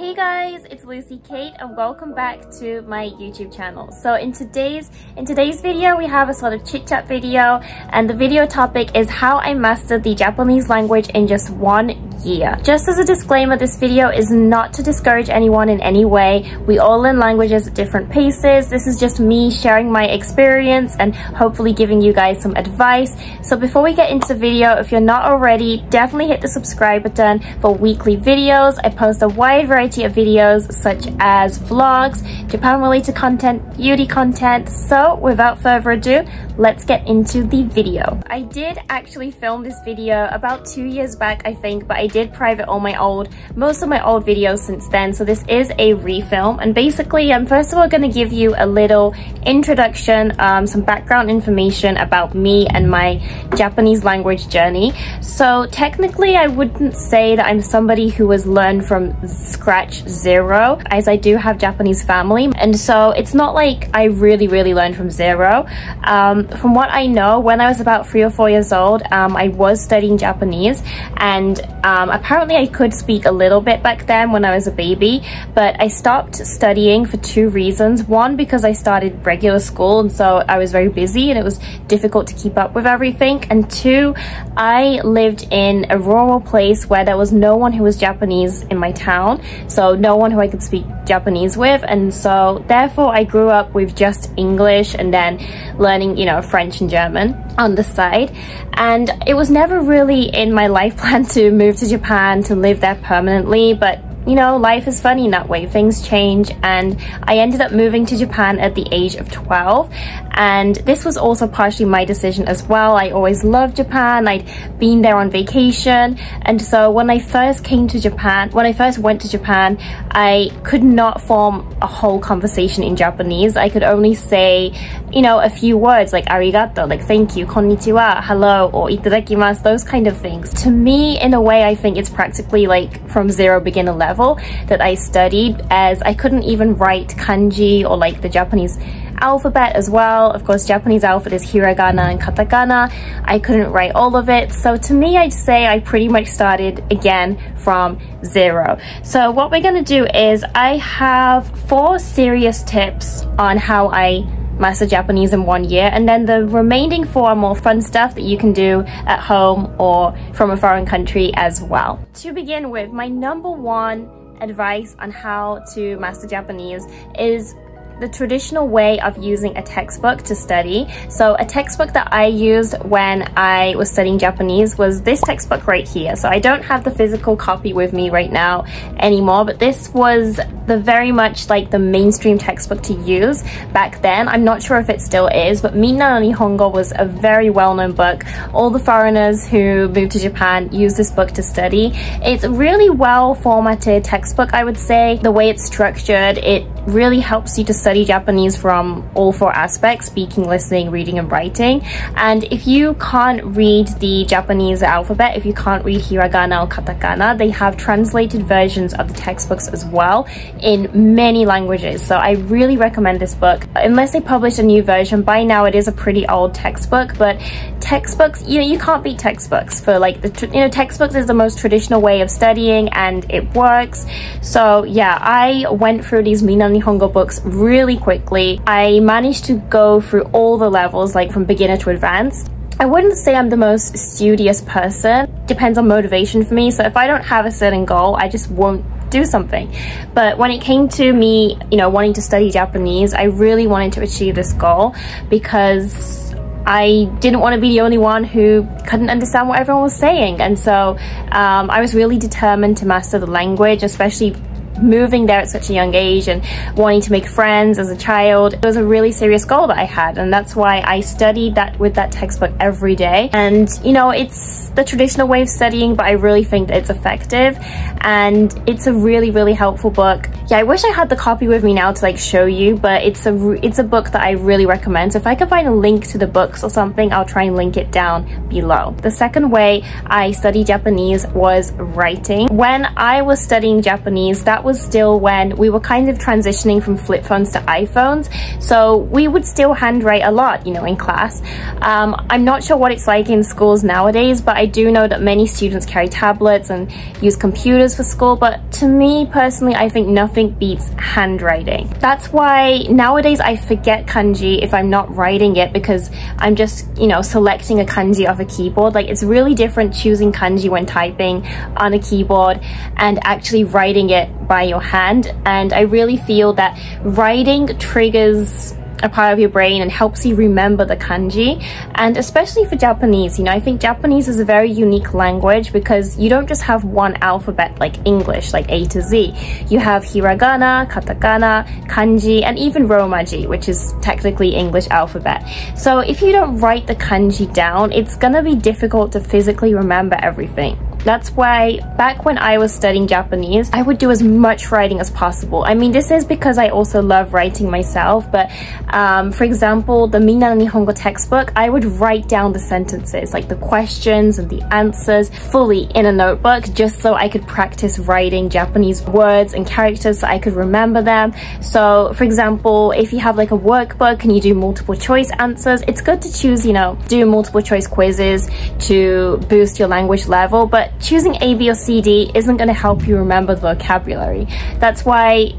Hey guys, it's Lucy Kate and welcome back to my YouTube channel. So in today's in today's video, we have a sort of chit chat video and the video topic is how I mastered the Japanese language in just one year. Just as a disclaimer, this video is not to discourage anyone in any way. We all learn languages at different paces. This is just me sharing my experience and hopefully giving you guys some advice. So before we get into the video, if you're not already, definitely hit the subscribe button for weekly videos. I post a wide variety variety of videos such as vlogs, Japan related content, beauty content. So without further ado, let's get into the video. I did actually film this video about two years back, I think, but I did private all my old, most of my old videos since then. So this is a refilm. And basically, I'm first of all going to give you a little introduction, um, some background information about me and my Japanese language journey. So technically, I wouldn't say that I'm somebody who has learned from scratch scratch zero as I do have Japanese family. And so it's not like I really really learned from zero. Um, from what I know when I was about three or four years old um, I was studying Japanese. And um, apparently I could speak a little bit back then when I was a baby but I stopped studying for two reasons. One because I started regular school and so I was very busy and it was difficult to keep up with everything. And two I lived in a rural place where there was no one who was Japanese in my town so no one who I could speak Japanese with. And so therefore I grew up with just English and then learning you know French and German on the side. And it was never really in my life plan to move to Japan to live there permanently but you know, life is funny in that way. Things change and I ended up moving to Japan at the age of 12 and this was also partially my decision as well. I always loved Japan. I'd been there on vacation and so when I first came to Japan, when I first went to Japan, I could not form a whole conversation in Japanese. I could only say, you know, a few words like arigato, like thank you, konnichiwa, hello, or itadakimasu, those kind of things. To me, in a way, I think it's practically like from zero beginner level level that I studied as I couldn't even write kanji or like the Japanese alphabet as well. Of course, Japanese alphabet is hiragana and katakana. I couldn't write all of it. So to me, I'd say I pretty much started again from zero. So what we're gonna do is I have four serious tips on how I master Japanese in one year and then the remaining four are more fun stuff that you can do at home or from a foreign country as well. To begin with, my number one advice on how to master Japanese is the traditional way of using a textbook to study. So a textbook that I used when I was studying Japanese was this textbook right here. So I don't have the physical copy with me right now anymore, but this was the very much like the mainstream textbook to use back then. I'm not sure if it still is, but Minna no Nihongo was a very well-known book. All the foreigners who moved to Japan use this book to study. It's a really well formatted textbook, I would say. The way it's structured, it really helps you to study Japanese from all four aspects, speaking, listening, reading, and writing. And if you can't read the Japanese alphabet, if you can't read hiragana or katakana, they have translated versions of the textbooks as well in many languages. So I really recommend this book. Unless they publish a new version, by now it is a pretty old textbook, but textbooks, you know, you can't beat textbooks for like the, you know, textbooks is the most traditional way of studying and it works. So yeah, I went through these Minna no Nihongo books really quickly. I managed to go through all the levels, like from beginner to advanced. I wouldn't say I'm the most studious person. Depends on motivation for me. So if I don't have a certain goal, I just won't do something. But when it came to me, you know, wanting to study Japanese, I really wanted to achieve this goal because I didn't want to be the only one who couldn't understand what everyone was saying. And so um, I was really determined to master the language, especially moving there at such a young age and wanting to make friends as a child. It was a really serious goal that I had and that's why I studied that with that textbook every day. And you know it's the traditional way of studying but I really think that it's effective and it's a really really helpful book. Yeah I wish I had the copy with me now to like show you but it's a it's a book that I really recommend. So if I can find a link to the books or something I'll try and link it down below. The second way I studied Japanese was writing. When I was studying Japanese that was was still when we were kind of transitioning from flip phones to iPhones. So we would still handwrite a lot, you know, in class. Um, I'm not sure what it's like in schools nowadays, but I do know that many students carry tablets and use computers for school. But to me personally, I think nothing beats handwriting. That's why nowadays I forget kanji if I'm not writing it because I'm just, you know, selecting a kanji off a keyboard. Like it's really different choosing kanji when typing on a keyboard and actually writing it by your hand. And I really feel that writing triggers a part of your brain and helps you remember the kanji and especially for Japanese you know I think Japanese is a very unique language because you don't just have one alphabet like English like A to Z you have hiragana katakana kanji and even romaji which is technically English alphabet so if you don't write the kanji down it's gonna be difficult to physically remember everything that's why back when I was studying Japanese, I would do as much writing as possible. I mean, this is because I also love writing myself, but um, for example, the Minna Nihongo textbook, I would write down the sentences, like the questions and the answers fully in a notebook just so I could practice writing Japanese words and characters so I could remember them. So for example, if you have like a workbook and you do multiple choice answers, it's good to choose, you know, do multiple choice quizzes to boost your language level, but choosing A, B, or C, D isn't going to help you remember the vocabulary. That's why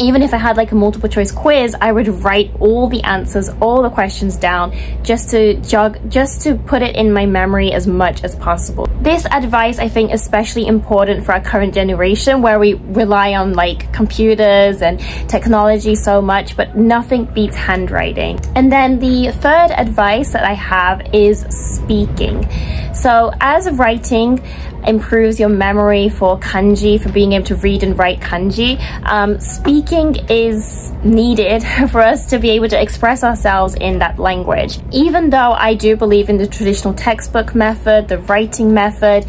even if I had like a multiple choice quiz, I would write all the answers, all the questions down just to jog, just to put it in my memory as much as possible. This advice I think is especially important for our current generation where we rely on like computers and technology so much, but nothing beats handwriting. And then the third advice that I have is speaking. So as writing, improves your memory for kanji, for being able to read and write kanji. Um, speaking is needed for us to be able to express ourselves in that language. Even though I do believe in the traditional textbook method, the writing method,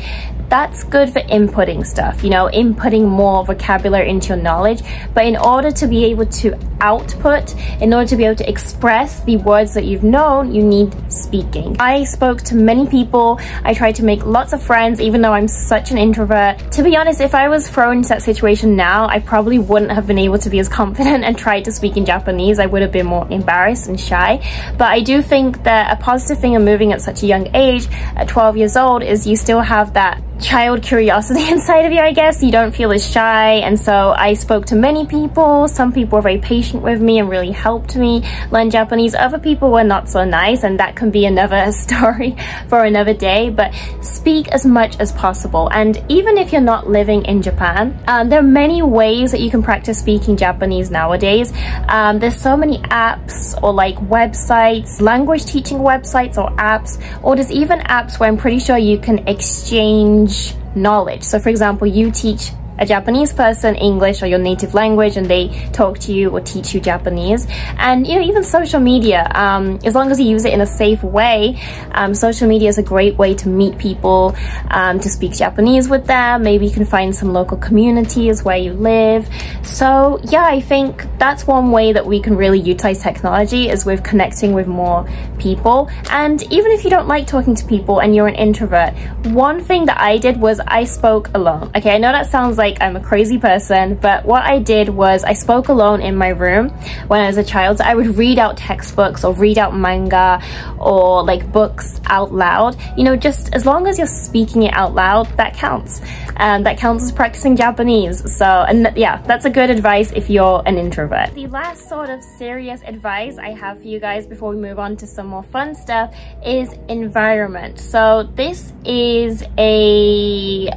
that's good for inputting stuff, you know, inputting more vocabulary into your knowledge. But in order to be able to output, in order to be able to express the words that you've known, you need speaking. I spoke to many people. I tried to make lots of friends, even though I'm such an introvert. To be honest, if I was thrown into that situation now, I probably wouldn't have been able to be as confident and try to speak in Japanese. I would have been more embarrassed and shy. But I do think that a positive thing of moving at such a young age, at 12 years old, is you still have that child curiosity inside of you, I guess. You don't feel as shy. And so I spoke to many people. Some people were very patient with me and really helped me learn Japanese. Other people were not so nice and that can be another story for another day. But speak as much as possible. And even if you're not living in Japan, um, there are many ways that you can practice speaking Japanese nowadays. Um, there's so many apps or like websites, language teaching websites or apps, or there's even apps where I'm pretty sure you can exchange knowledge. So for example, you teach a Japanese person English or your native language and they talk to you or teach you Japanese. And you know, even social media, um, as long as you use it in a safe way, um, social media is a great way to meet people, um, to speak Japanese with them. Maybe you can find some local communities where you live. So yeah, I think that's one way that we can really utilize technology is with connecting with more people. And even if you don't like talking to people and you're an introvert, one thing that I did was I spoke alone. Okay, I know that sounds like like I'm a crazy person, but what I did was I spoke alone in my room when I was a child. So I would read out textbooks or read out manga or like books out loud. You know, just as long as you're speaking it out loud, that counts. And that counts as practicing Japanese. So, and th yeah, that's a good advice if you're an introvert. The last sort of serious advice I have for you guys before we move on to some more fun stuff is environment. So this is a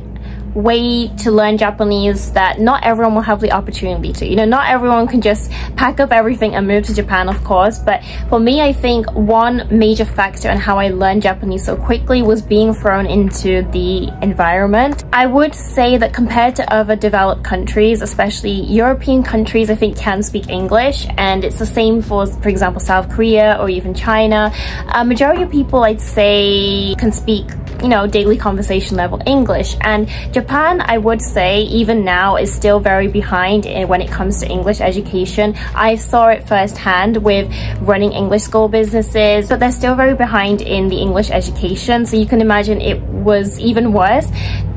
way to learn Japanese that not everyone will have the opportunity to. You know, not everyone can just pack up everything and move to Japan, of course. But for me, I think one major factor in how I learned Japanese so quickly was being thrown into the environment. I would say that compared to other developed countries, especially European countries, I think can speak English. And it's the same for, for example, South Korea or even China. A majority of people, I'd say, can speak you know, daily conversation level English. And Japan, I would say, even now is still very behind when it comes to English education. I saw it firsthand with running English school businesses, but they're still very behind in the English education. So you can imagine it was even worse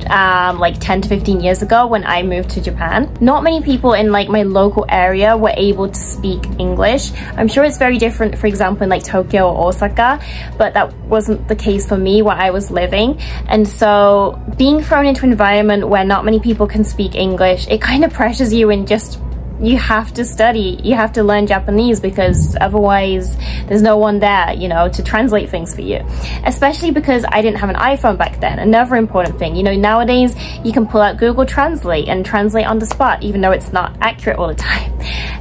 um, like 10 to 15 years ago when I moved to Japan. Not many people in like my local area were able to speak English. I'm sure it's very different, for example, in like Tokyo or Osaka, but that wasn't the case for me where I was living. And so being thrown into an environment where not many people can speak English, it kind of pressures you in just you have to study, you have to learn Japanese because otherwise there's no one there, you know, to translate things for you. Especially because I didn't have an iPhone back then. Another important thing, you know, nowadays you can pull out Google Translate and translate on the spot, even though it's not accurate all the time.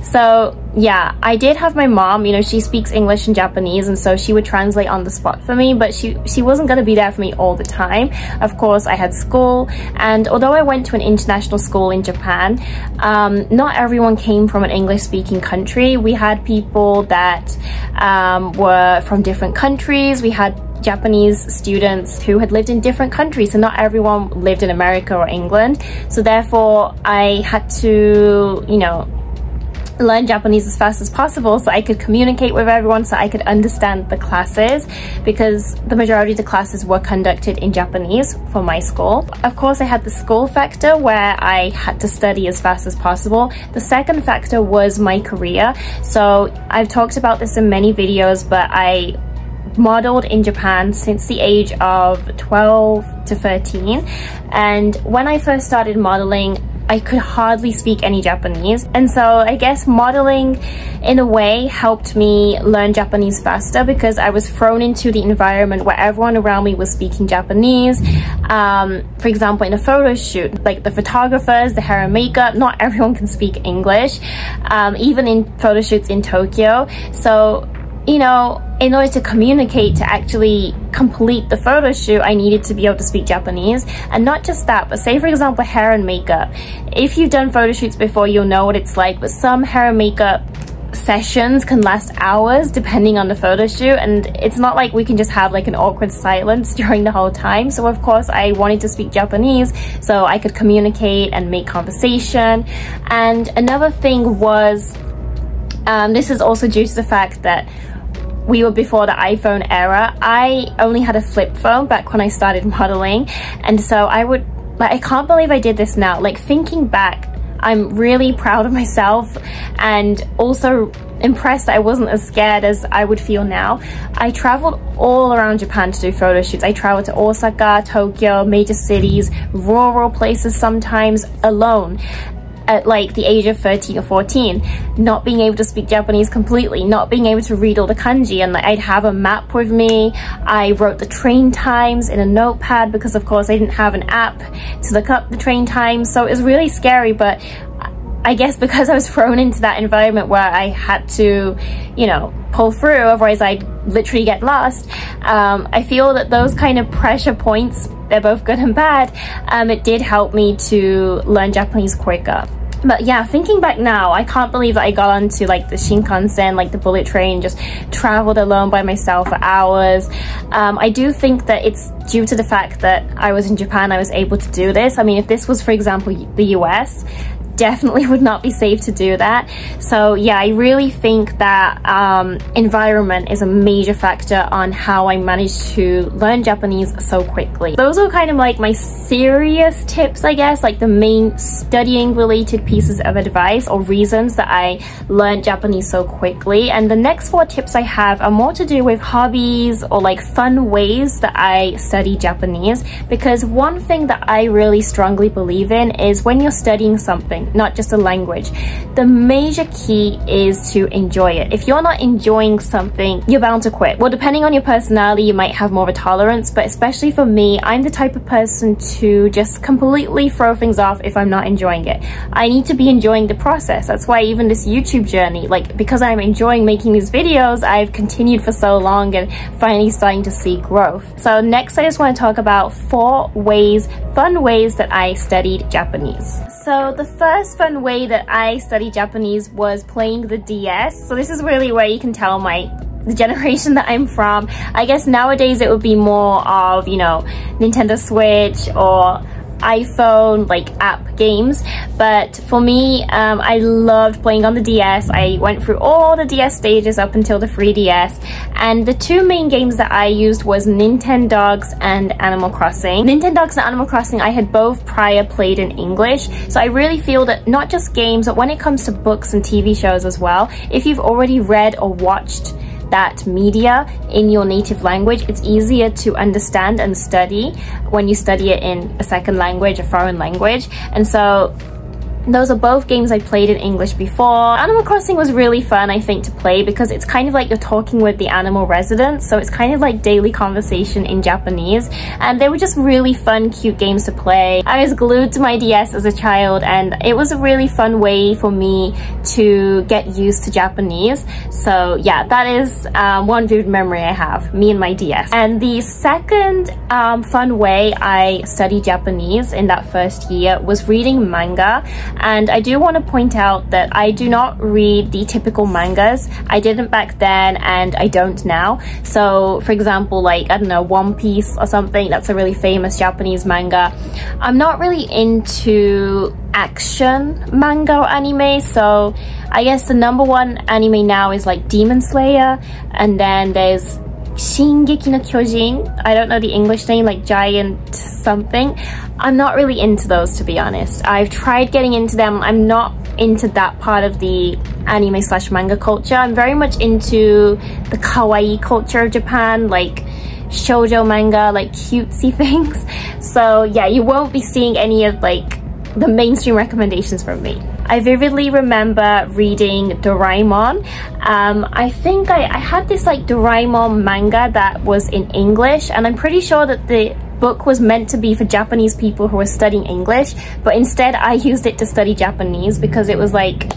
So yeah, I did have my mom, you know, she speaks English and Japanese and so she would translate on the spot for me, but she, she wasn't going to be there for me all the time. Of course, I had school and although I went to an international school in Japan, um, not everyone came from an English speaking country. We had people that um, were from different countries. We had Japanese students who had lived in different countries so not everyone lived in America or England so therefore I had to you know learn Japanese as fast as possible so I could communicate with everyone so I could understand the classes because the majority of the classes were conducted in Japanese for my school. Of course I had the school factor where I had to study as fast as possible. The second factor was my career. So I've talked about this in many videos but I modeled in Japan since the age of 12 to 13 and when I first started modeling I could hardly speak any Japanese. And so I guess modeling in a way helped me learn Japanese faster because I was thrown into the environment where everyone around me was speaking Japanese. Um, for example, in a photo shoot, like the photographers, the hair and makeup, not everyone can speak English, um, even in photo shoots in Tokyo. So you know, in order to communicate, to actually complete the photo shoot, I needed to be able to speak Japanese. And not just that, but say for example, hair and makeup. If you've done photo shoots before, you'll know what it's like, but some hair and makeup sessions can last hours depending on the photo shoot and it's not like we can just have like an awkward silence during the whole time so of course I wanted to speak Japanese so I could communicate and make conversation and another thing was um, this is also due to the fact that we were before the iPhone era. I only had a flip phone back when I started modeling. And so I would, like, I can't believe I did this now. Like thinking back, I'm really proud of myself and also impressed that I wasn't as scared as I would feel now. I traveled all around Japan to do photo shoots. I traveled to Osaka, Tokyo, major cities, rural places sometimes alone at like the age of 13 or 14, not being able to speak Japanese completely, not being able to read all the kanji and like, I'd have a map with me. I wrote the train times in a notepad because of course I didn't have an app to look up the train times. So it was really scary, but I guess because I was thrown into that environment where I had to, you know, pull through, otherwise I'd literally get lost. Um, I feel that those kind of pressure points, they're both good and bad, um, it did help me to learn Japanese quicker. But yeah, thinking back now, I can't believe that I got onto like the Shinkansen, like the bullet train, just traveled alone by myself for hours. Um, I do think that it's due to the fact that I was in Japan, I was able to do this. I mean, if this was, for example, the US, definitely would not be safe to do that. So yeah, I really think that um, environment is a major factor on how I managed to learn Japanese so quickly. Those are kind of like my serious tips, I guess, like the main studying related pieces of advice or reasons that I learned Japanese so quickly. And the next four tips I have are more to do with hobbies or like fun ways that I study Japanese because one thing that I really strongly believe in is when you're studying something not just a language. The major key is to enjoy it. If you're not enjoying something, you're bound to quit. Well, depending on your personality, you might have more of a tolerance, but especially for me, I'm the type of person to just completely throw things off if I'm not enjoying it. I need to be enjoying the process. That's why even this YouTube journey, like because I'm enjoying making these videos, I've continued for so long and finally starting to see growth. So next, I just want to talk about four ways, fun ways that I studied Japanese. So the first fun way that I studied Japanese was playing the DS. So this is really where you can tell my the generation that I'm from. I guess nowadays it would be more of, you know, Nintendo Switch or iPhone like app games. But for me um, I loved playing on the DS I went through all the DS stages up until the 3DS and the two main games that I used was Nintendogs and Animal Crossing. Nintendogs and Animal Crossing I had both prior played in English. So I really feel that not just games but when it comes to books and TV shows as well if you've already read or watched that media in your native language, it's easier to understand and study when you study it in a second language, a foreign language. And so those are both games I played in English before. Animal Crossing was really fun, I think, to play because it's kind of like you're talking with the animal residents. So it's kind of like daily conversation in Japanese. And they were just really fun, cute games to play. I was glued to my DS as a child and it was a really fun way for me to get used to Japanese. So yeah, that is um, one vivid memory I have, me and my DS. And the second um, fun way I studied Japanese in that first year was reading manga. And I do want to point out that I do not read the typical mangas. I didn't back then and I don't now. So for example, like, I don't know, One Piece or something, that's a really famous Japanese manga. I'm not really into action manga or anime so I guess the number one anime now is like Demon Slayer and then there's Shingeki no Kyojin. I don't know the English name, like Giant something. I'm not really into those to be honest. I've tried getting into them. I'm not into that part of the anime slash manga culture. I'm very much into the kawaii culture of Japan, like shoujo manga, like cutesy things. So yeah, you won't be seeing any of like the mainstream recommendations from me. I vividly remember reading Doraemon. Um, I think I, I had this like Doraemon manga that was in English and I'm pretty sure that the book was meant to be for Japanese people who were studying English but instead I used it to study Japanese because it was like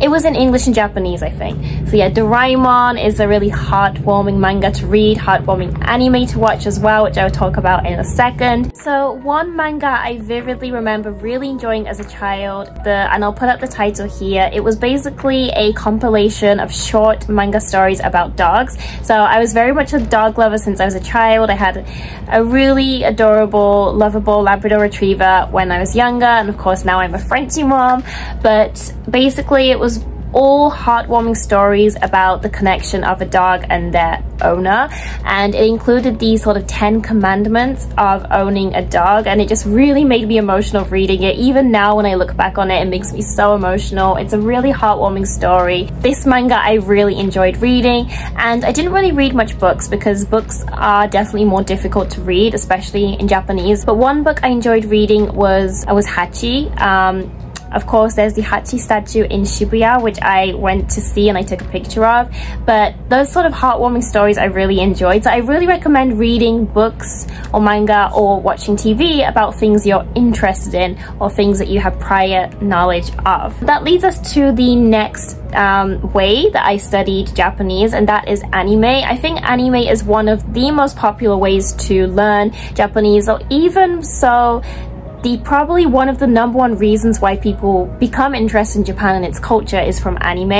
it was in English and Japanese, I think. So yeah, Doraemon is a really heartwarming manga to read, heartwarming anime to watch as well, which I'll talk about in a second. So one manga I vividly remember really enjoying as a child, the and I'll put up the title here, it was basically a compilation of short manga stories about dogs. So I was very much a dog lover since I was a child. I had a really adorable, lovable Labrador Retriever when I was younger, and of course now I'm a Frenchie mom, but basically it was was all heartwarming stories about the connection of a dog and their owner. And it included these sort of 10 commandments of owning a dog. And it just really made me emotional reading it. Even now when I look back on it it makes me so emotional. It's a really heartwarming story. This manga I really enjoyed reading. And I didn't really read much books because books are definitely more difficult to read especially in Japanese. But one book I enjoyed reading was I was Hachi um, of course, there's the Hachi statue in Shibuya, which I went to see and I took a picture of. But those sort of heartwarming stories I really enjoyed. So I really recommend reading books or manga or watching TV about things you're interested in or things that you have prior knowledge of. That leads us to the next um, way that I studied Japanese and that is anime. I think anime is one of the most popular ways to learn Japanese or even so the probably one of the number one reasons why people become interested in Japan and its culture is from anime.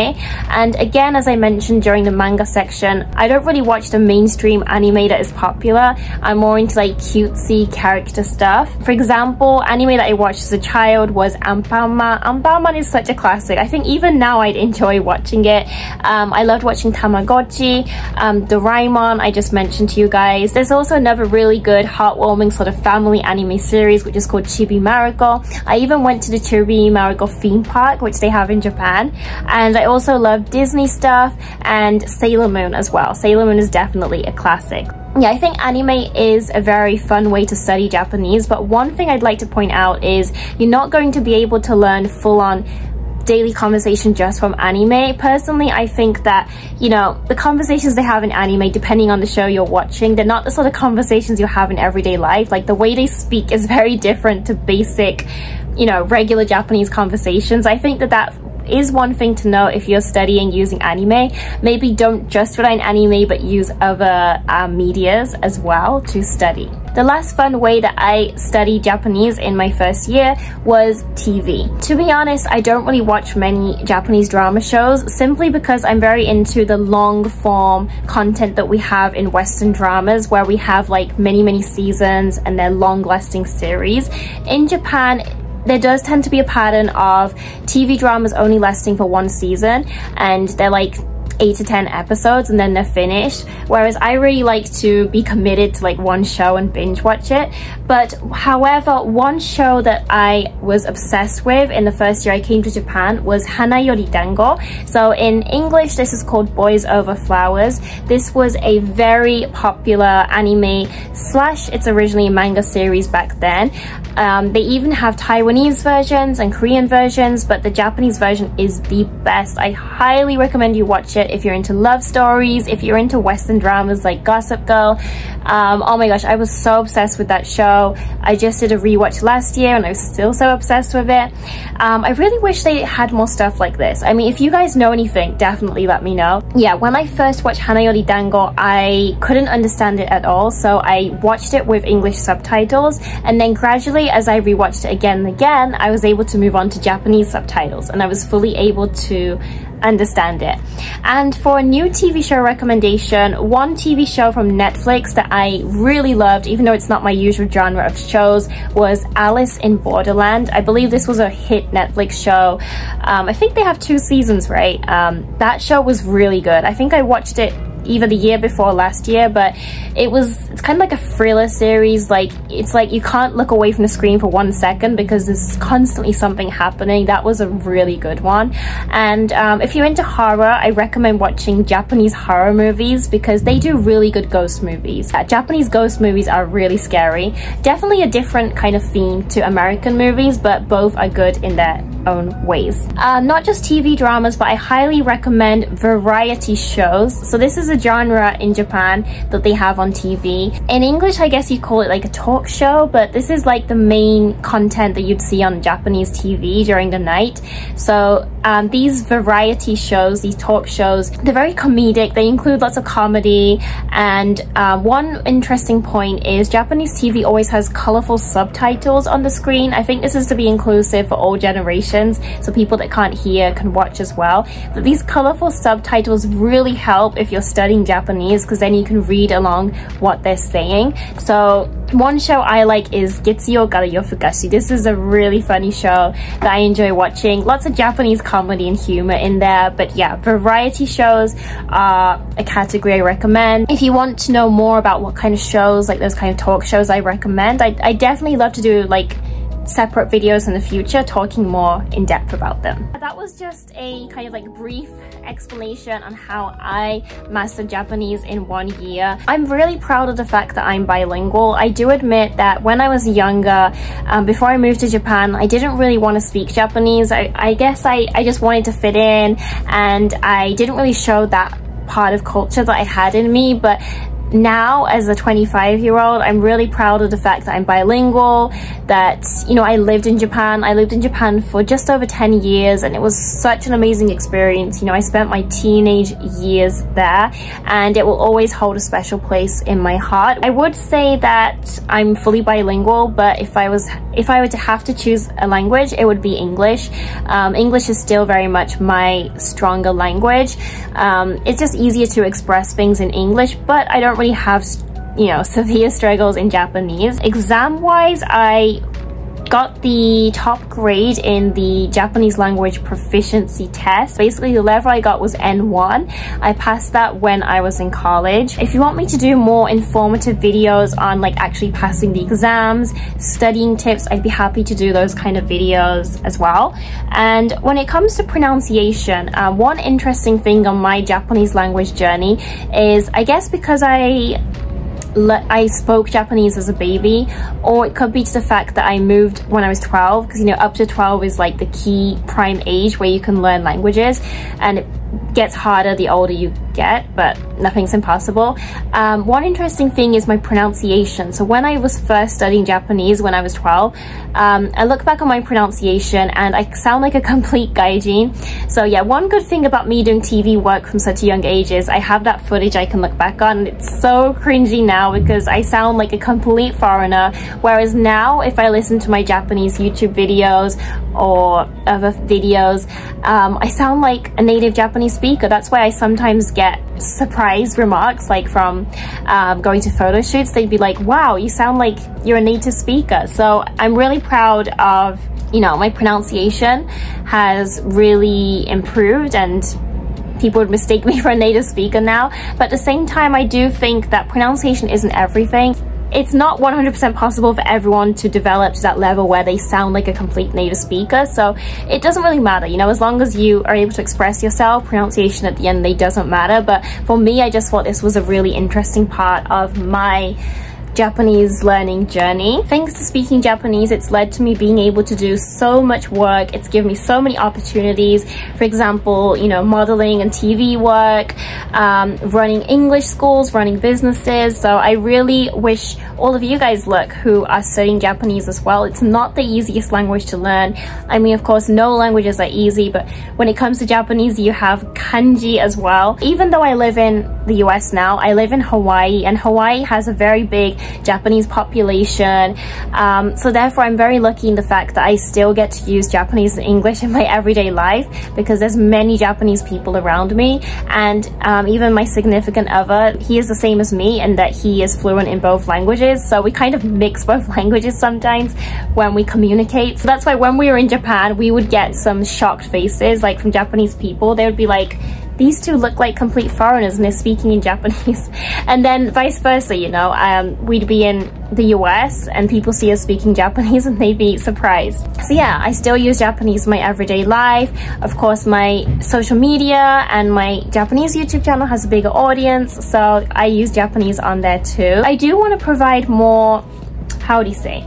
And again, as I mentioned during the manga section, I don't really watch the mainstream anime that is popular. I'm more into like cutesy character stuff. For example, anime that I watched as a child was Anpanman. Anpanman is such a classic. I think even now I'd enjoy watching it. Um, I loved watching Tamagotchi, um, Doraemon I just mentioned to you guys. There's also another really good heartwarming sort of family anime series which is called Chibi Maruko. I even went to the Chibi Maruko theme park, which they have in Japan. And I also love Disney stuff and Sailor Moon as well. Sailor Moon is definitely a classic yeah, I think anime is a very fun way to study Japanese, but one thing I'd like to point out is you're not going to be able to learn full-on daily conversation just from anime. Personally, I think that, you know, the conversations they have in anime, depending on the show you're watching, they're not the sort of conversations you have in everyday life. Like the way they speak is very different to basic, you know, regular Japanese conversations. I think that that is one thing to know if you're studying using anime. Maybe don't just rely on anime, but use other uh, medias as well to study. The last fun way that I studied Japanese in my first year was TV. To be honest, I don't really watch many Japanese drama shows simply because I'm very into the long form content that we have in Western dramas where we have like many, many seasons and they're long lasting series. In Japan, there does tend to be a pattern of TV dramas only lasting for one season and they're like 8 to 10 episodes and then they're finished. Whereas I really like to be committed to like one show and binge watch it. But however one show that I was obsessed with in the first year I came to Japan was Hana Yori Dango so in English this is called Boys Over Flowers. This was a very popular anime slash it's originally a manga series back then. Um, they even have Taiwanese versions and Korean versions but the Japanese version is the best. I highly recommend you watch it if you're into love stories, if you're into Western dramas like Gossip Girl. Um, oh my gosh, I was so obsessed with that show. I just did a rewatch last year and I was still so obsessed with it. Um, I really wish they had more stuff like this. I mean, if you guys know anything, definitely let me know. Yeah, when I first watched Hana Yori Dango, I couldn't understand it at all. So I watched it with English subtitles. And then gradually, as I rewatched it again and again, I was able to move on to Japanese subtitles. And I was fully able to understand it. And for a new TV show recommendation, one TV show from Netflix that I really loved, even though it's not my usual genre of shows, was Alice in Borderland. I believe this was a hit Netflix show. Um, I think they have two seasons, right? Um, that show was really good. I think I watched it either the year before last year, but it was, it's kind of like a thriller series. Like, it's like you can't look away from the screen for one second because there's constantly something happening. That was a really good one. And um, if you're into horror, I recommend watching Japanese horror movies because they do really good ghost movies. Uh, Japanese ghost movies are really scary. Definitely a different kind of theme to American movies, but both are good in their own ways. Uh, not just TV dramas, but I highly recommend variety shows. So this is a genre in Japan that they have on TV. In English, I guess you call it like a talk show, but this is like the main content that you'd see on Japanese TV during the night. So um, these variety shows, these talk shows, they're very comedic. They include lots of comedy. And uh, one interesting point is Japanese TV always has colorful subtitles on the screen. I think this is to be inclusive for all generations. So people that can't hear can watch as well. But these colorful subtitles really help if you're studying Japanese because then you can read along what they're saying. So one show I like is Getsuyo Kara Yofukashi. This is a really funny show that I enjoy watching. Lots of Japanese comedy and humor in there. But yeah, variety shows are a category I recommend. If you want to know more about what kind of shows, like those kind of talk shows I recommend, I, I definitely love to do like separate videos in the future talking more in depth about them. That was just a kind of like brief explanation on how I mastered Japanese in one year. I'm really proud of the fact that I'm bilingual. I do admit that when I was younger, um, before I moved to Japan, I didn't really want to speak Japanese. I, I guess I, I just wanted to fit in and I didn't really show that part of culture that I had in me but now as a 25 year old I'm really proud of the fact that I'm bilingual that you know I lived in Japan. I lived in Japan for just over 10 years and it was such an amazing experience. You know I spent my teenage years there and it will always hold a special place in my heart. I would say that I'm fully bilingual but if I was if I were to have to choose a language it would be English. Um, English is still very much my stronger language. Um, it's just easier to express things in English but I don't really have you know severe struggles in Japanese. Exam wise I got the top grade in the Japanese language proficiency test. Basically, the level I got was N1. I passed that when I was in college. If you want me to do more informative videos on like actually passing the exams, studying tips, I'd be happy to do those kind of videos as well. And when it comes to pronunciation, uh, one interesting thing on my Japanese language journey is I guess because I I spoke Japanese as a baby or it could be to the fact that I moved when I was 12 because you know up to 12 is like the key prime age where you can learn languages and gets harder the older you get, but nothing's impossible. Um, one interesting thing is my pronunciation. So when I was first studying Japanese when I was 12, um, I look back on my pronunciation and I sound like a complete gaijin. So yeah, one good thing about me doing TV work from such a young age is I have that footage I can look back on. It's so cringy now because I sound like a complete foreigner. Whereas now, if I listen to my Japanese YouTube videos or other videos, um, I sound like a native Japanese speaker. That's why I sometimes get surprise remarks like from um, going to photo shoots. They'd be like, wow, you sound like you're a native speaker. So I'm really proud of, you know, my pronunciation has really improved and people would mistake me for a native speaker now. But at the same time, I do think that pronunciation isn't everything it's not 100% possible for everyone to develop to that level where they sound like a complete native speaker. So it doesn't really matter, you know, as long as you are able to express yourself, pronunciation at the end, they doesn't matter. But for me, I just thought this was a really interesting part of my Japanese learning journey. Thanks to speaking Japanese, it's led to me being able to do so much work. It's given me so many opportunities. For example, you know, modeling and TV work, um, running English schools, running businesses. So I really wish all of you guys look who are studying Japanese as well. It's not the easiest language to learn. I mean, of course, no languages are easy, but when it comes to Japanese, you have kanji as well. Even though I live in the US now, I live in Hawaii and Hawaii has a very big Japanese population. Um, so therefore, I'm very lucky in the fact that I still get to use Japanese and English in my everyday life because there's many Japanese people around me. And um, even my significant other, he is the same as me and that he is fluent in both languages. So we kind of mix both languages sometimes when we communicate. So that's why when we were in Japan, we would get some shocked faces like from Japanese people. They would be like, these two look like complete foreigners and they're speaking in Japanese. And then vice versa, you know, um, we'd be in the US and people see us speaking Japanese and they'd be surprised. So yeah, I still use Japanese in my everyday life. Of course, my social media and my Japanese YouTube channel has a bigger audience, so I use Japanese on there too. I do want to provide more, how do you say,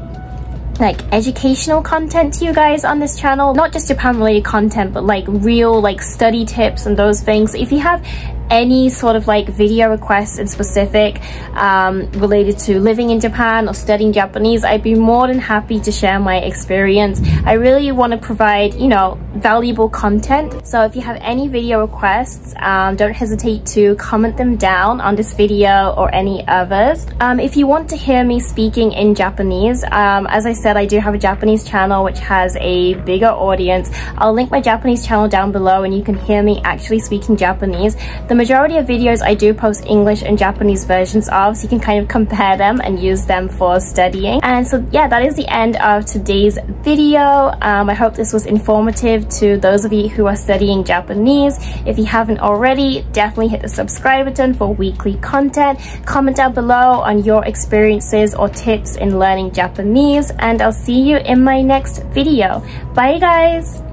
like educational content to you guys on this channel. Not just Japan related content but like real like study tips and those things. If you have any sort of like video requests in specific um, related to living in Japan or studying Japanese, I'd be more than happy to share my experience. I really want to provide, you know, valuable content. So if you have any video requests, um, don't hesitate to comment them down on this video or any others. Um, if you want to hear me speaking in Japanese, um, as I said, I do have a Japanese channel which has a bigger audience. I'll link my Japanese channel down below and you can hear me actually speaking Japanese. The majority of videos I do post English and Japanese versions of, so you can kind of compare them and use them for studying. And so yeah, that is the end of today's video. Um, I hope this was informative to those of you who are studying Japanese. If you haven't already, definitely hit the subscribe button for weekly content. Comment down below on your experiences or tips in learning Japanese, and I'll see you in my next video. Bye guys!